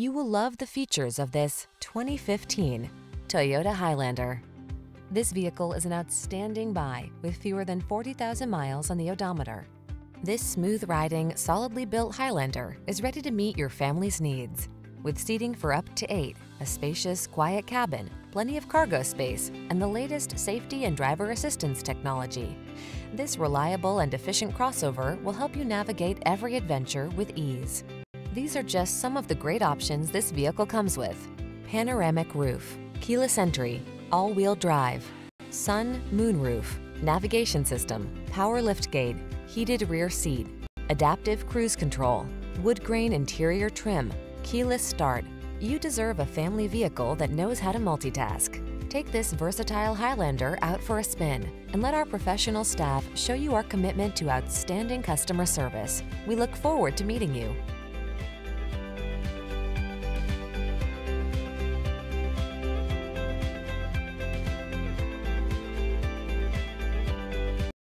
You will love the features of this 2015 Toyota Highlander. This vehicle is an outstanding buy with fewer than 40,000 miles on the odometer. This smooth-riding, solidly built Highlander is ready to meet your family's needs. With seating for up to eight, a spacious, quiet cabin, plenty of cargo space, and the latest safety and driver assistance technology. This reliable and efficient crossover will help you navigate every adventure with ease. These are just some of the great options this vehicle comes with. Panoramic roof, keyless entry, all-wheel drive, sun, moon roof, navigation system, power liftgate, heated rear seat, adaptive cruise control, wood grain interior trim, keyless start. You deserve a family vehicle that knows how to multitask. Take this versatile Highlander out for a spin and let our professional staff show you our commitment to outstanding customer service. We look forward to meeting you.